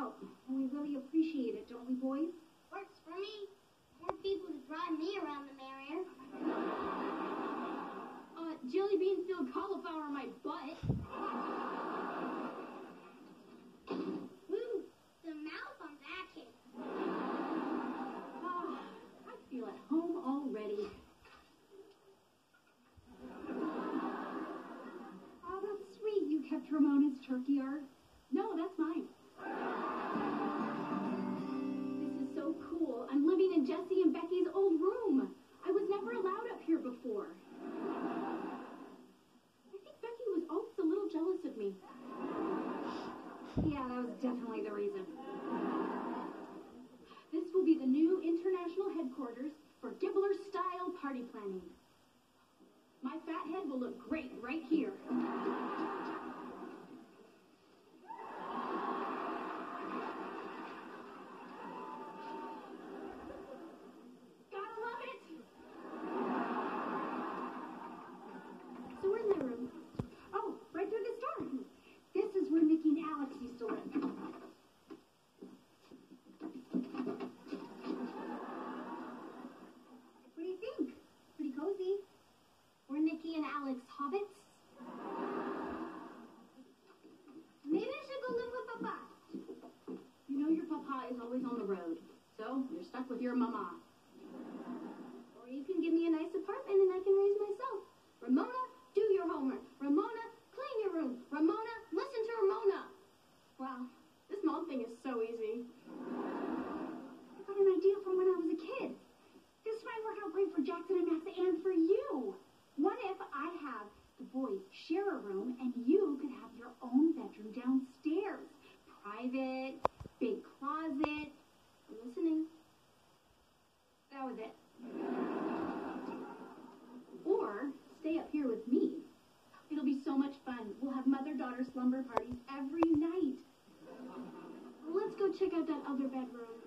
out, and we really appreciate it, don't we, boys? Works for me. More people to drive me around the merrier. uh, jelly beans filled cauliflower in my butt. Woo, the mouth on that kid. Ah, I feel at home already. Oh, that's sweet you kept Ramona's turkey art. No, that's mine. Yeah, that was definitely the reason. This will be the new international headquarters for Gibbler style party planning. My fat head will look great right here. Gotta love it! So where's my room? Oh, right through this door. This is where Nicky and Alex used to live. What do you think? Pretty cozy. Were Nicky and Alex hobbits? Maybe I should go live with Papa. You know your papa is always on the road, so you're stuck your mama. Or you can give me a nice apartment and I can raise myself. Ramona, do your homework. Ramona, clean your room. Ramona, listen to Ramona. Wow, this mom thing is so easy. I got an idea from when I was a kid. This might work out great for Jackson and Maxa and for you. What if I have the boys share a room and you Or stay up here with me. It'll be so much fun. We'll have mother-daughter slumber parties every night. Let's go check out that other bedroom.